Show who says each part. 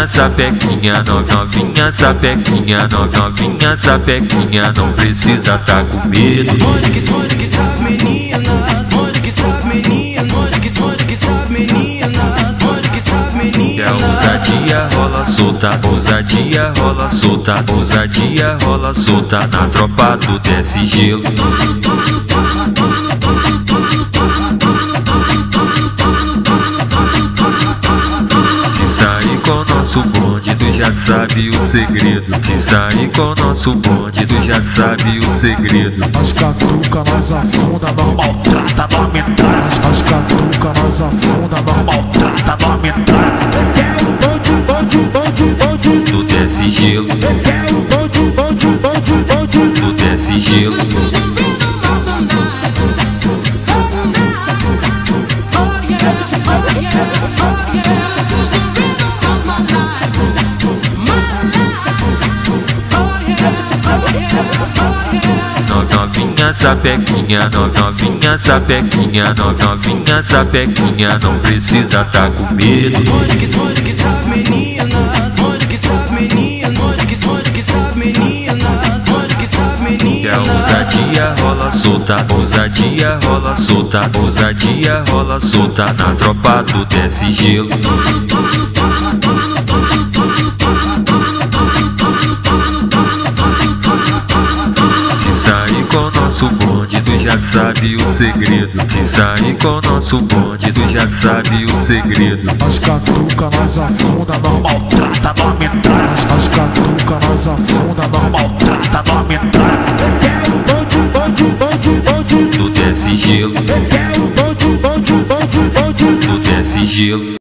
Speaker 1: novinha sapequinha, novinha sapequinha, novinha sapequinha, não precisa tá com medo.
Speaker 2: Onde que, onde que sabe menina? Onde que sabe menina? Onde que, onde que sabe menina? Onde que sabe menina?
Speaker 1: É ousadia rola solta, ousadia rola solta, ousadia rola solta na tropa do desce gelo. Com nosso bonde, tu já sabe o segredo. Se sair com nosso bonde, tu já sabe o segredo.
Speaker 3: As catuca nós afunda, nós maltrata, nós metralha. As catuca nós afunda, nós maltrata, nós metralha. Eu quero bonde, bonde, bonde, bonde.
Speaker 1: Tu desce gelo,
Speaker 3: Eu quero bonde,
Speaker 1: Novinha sapequinha, novinha sapequinha, novinha sapequinha, não precisa tá com medo.
Speaker 2: Onde que, onde que sabe menina? Onde que sabe menina? Onde que, onde que sabe menina? Onde que sabe
Speaker 1: É
Speaker 2: menina?
Speaker 1: ousadia rola solta, ousadia rola solta, ousadia rola solta na tropa do desce gelo. Sair com nosso bonde, tu já sabe o segredo. Se sair com nosso bonde, tu já sabe o segredo.
Speaker 3: As catuca nós afunda, nós maltrata, nós metralha. As catuca nós afunda, nós maltrata, nós metralha. Bonde, bonde, bonde, bonde.
Speaker 1: Tu desce gelo,
Speaker 3: Eu quero bonde, bonde, bonde, bonde.
Speaker 1: tu desce gelo.